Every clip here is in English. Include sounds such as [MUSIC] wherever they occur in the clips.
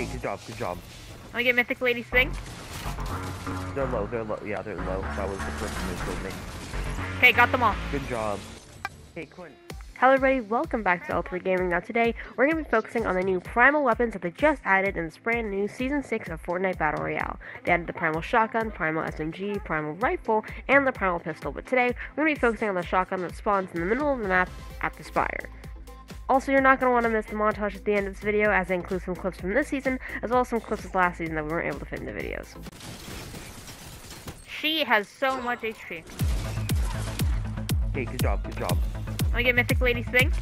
Okay, good job, good job. Let me get Mythic Lady Sphinx. They're low, they're low. Yeah, they're low. That was the person who killed me. Okay, got them all. Good job. Hey, Quinn. Hello everybody, welcome back to L3 Gaming. Now today, we're going to be focusing on the new Primal weapons that they just added in this brand new Season 6 of Fortnite Battle Royale. They added the Primal Shotgun, Primal SMG, Primal Rifle, and the Primal Pistol, but today, we're going to be focusing on the shotgun that spawns in the middle of the map at the Spire. Also, you're not going to want to miss the montage at the end of this video, as it includes some clips from this season, as well as some clips of last season that we weren't able to fit in the videos. She has so much HP. Okay, good job, good job. Me get Mythic Lady Sphinx.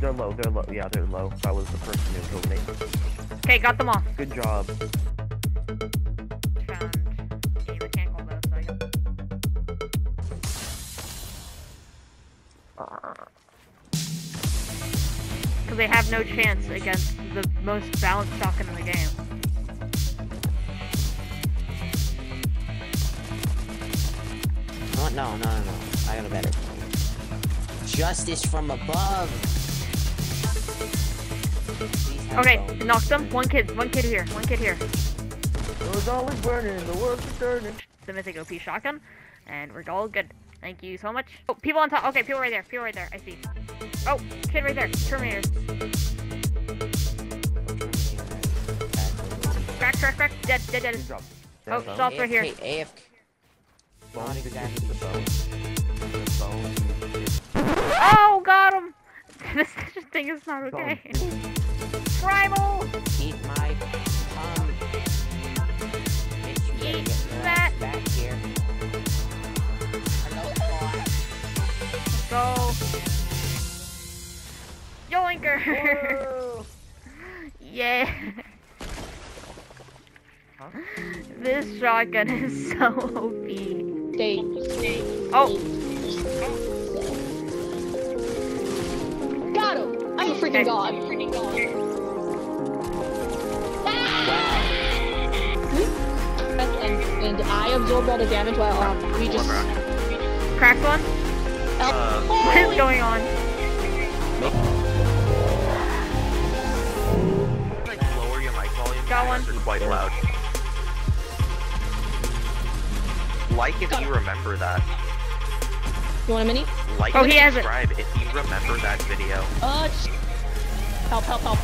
They're low, they're low. Yeah, they're low. That was the person who killed me. Okay, got them all. Good job. Because they have no chance against the most balanced shotgun in the game. Oh, no, no, no, no. I got a better plan. Justice from above. Okay, both. knocked them. One kid, one kid here, one kid here. It was always burning, the world is turning. The Mythic OP shotgun, and we're all good. Thank you so much. Oh, people on top. Okay, people right there. People right there. I see. Oh, kid right there. Terminator. Crack, crack, crack. Dead, dead, dead. Good. Oh, That stop right here. AFK, AFK. Not exactly. The bone. The bone. Oh, got him. [LAUGHS] this thing is not okay. Primal. Eat my tongue. Go. [LAUGHS] Yeah. Huh? This shotgun is so OP. Stay. Oh, Got him! I'm a freaking Okay. god. Freaking god. And, and I absorbed all the damage while um, we just. cracked one. Oh, What is going on? like Got one. It's quite loud. Like if you remember that. You want a mini? Like Oh, he has it. subscribe if you remember that video. Uh, sh- help, help, help.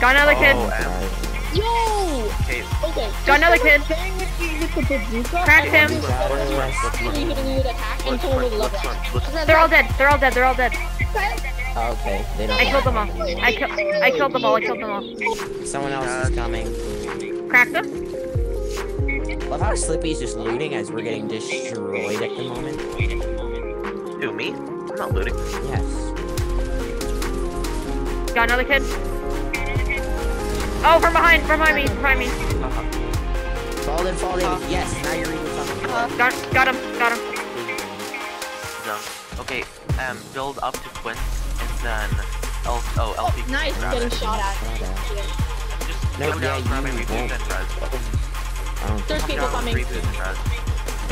Got another kid. Oh, um, Yo! okay. Okay. Got another kid. bang with me with the bazooka. Cracked him. then someone just actually hitting me with attack Let's someone run, let's let's They're all dead. They're all dead. They're all dead. Okay, they don't I killed them all. I killed. I killed them all. I killed them all. Someone else is coming. Cracked them. Love how Slippy's just looting as we're getting destroyed at the moment. Who, me? I'm not looting. Yes. Got another kid. Oh, from behind. From behind me. From behind me. Fall in, fall in. Yes, now you're reading something. Got. Got him. Got him. No. Okay, um, build up to twins, and then L oh, LP. Oh, nice, grab getting it. shot at. Just No, come yeah, down, grab you it, reboot, then res. There's people coming. Reboot, then res.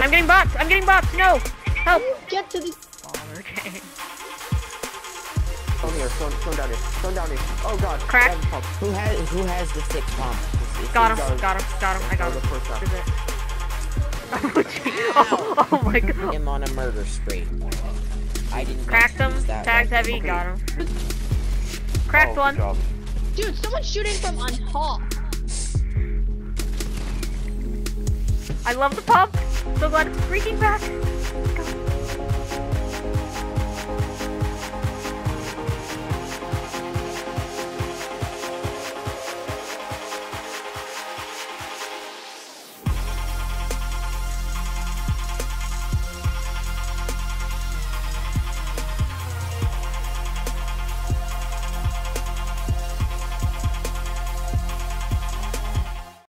I'm getting bopped. I'm getting bopped. No. Help. Get to the. Oh, okay. Stone here, stone, stone down here, stone down here. Oh god. Crack. That was pump. Who has who has the thick pump? It's- it's- Got him. Got him. Got him. Got him. I got him. the first time. it. Oh, oh, oh my god. him on a murder spree. I didn't Cracked him. use that Tagged weapon. heavy. Got him. [LAUGHS] Cracked Oh, good one. job. Dude, someone's shooting from on top. I love the pump. So glad it's freaking back. God.